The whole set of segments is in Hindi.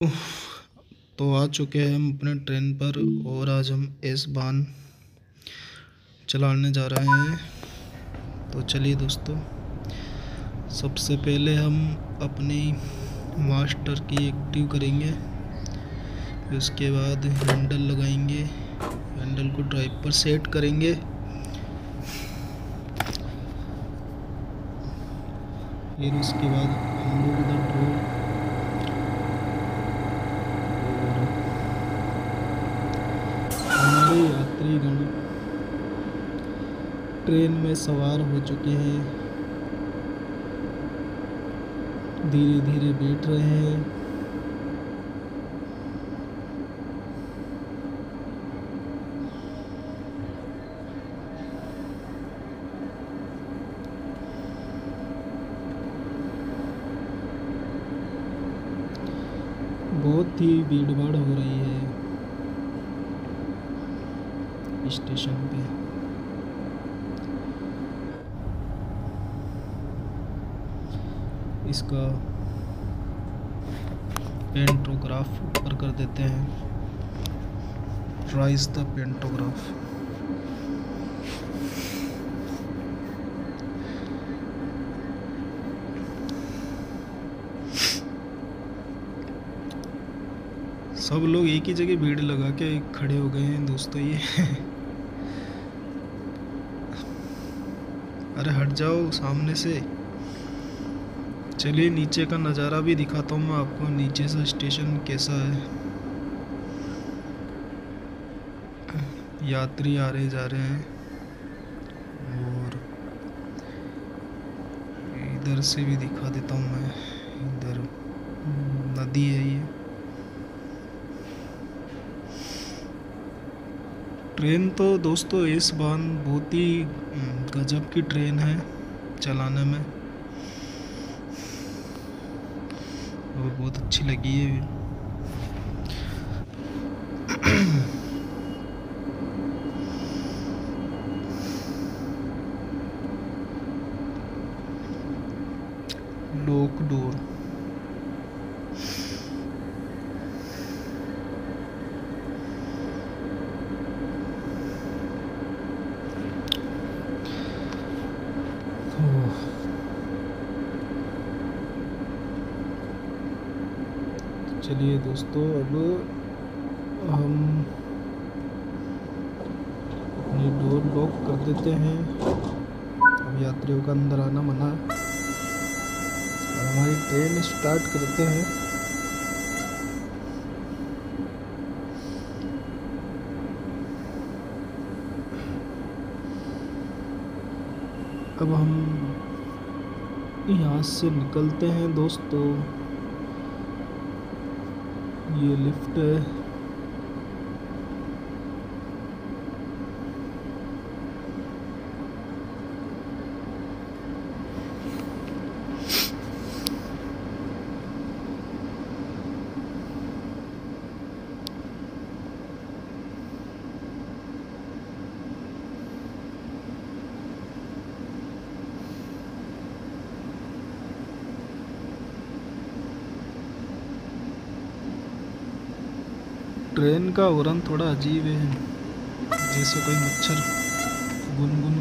तो आ चुके हैं हम अपने ट्रेन पर और आज हम एस बान चलाने जा रहे हैं। तो चलिए दोस्तों, सबसे पहले हम अपनी मास्टर की एक्टिव करेंगे, उसके बाद हैंडल लगाएँगे, हैंडल को ड्राइव पर सेट करेंगे। फिर उसके बाद हम लोग इधर ड्रोन हमारे यात्रीगण ट्रेन में सवार हो चुके हैं। धीरे धीरे बैठ रहे हैं। बहुत ही भीड़ भाड़ हो रही है। स्टेशन पे। इसका पेंटोग्राफ ऊपर कर देते हैं। राइज द पेंटोग्राफ सब लोग एक ही जगह भीड़ लगा के खड़े हो गए हैं दोस्तों ये। अरे हट जाओ सामने से। चलिए नीचे का नज़ारा भी दिखाता हूँ मैं आपको, नीचे से स्टेशन कैसा है। यात्री आ रहे जा रहे हैं। और इधर से भी दिखा देता हूँ मैं, इधर नदी है ये। ट्रेन तो दोस्तों इस बार बहुत ही गजब की ट्रेन है चलाने में। और बहुत अच्छी लगी है लोक डोर चलिए दोस्तों, अब हम अपनी डोर लॉक कर देते हैं। अब यात्रियों का अंदर आना मना। हमारी ट्रेन स्टार्ट करते हैं। अब हम यहाँ से निकलते हैं दोस्तों। ये लिफ्ट है ट्रेन का उड़न थोड़ा अजीब है। जैसे कोई मच्छर गुनगुन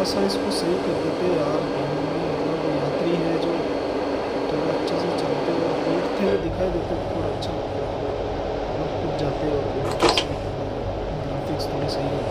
थोड़ा सा इसको सही कर देते यार। मतलब यात्री है जो थोड़ा अच्छे से चलते हुए बैठते हुए दिखाई देते थोड़ा अच्छा लगता है। कुछ जाते हो ग्राफिक्स थोड़ी सही कर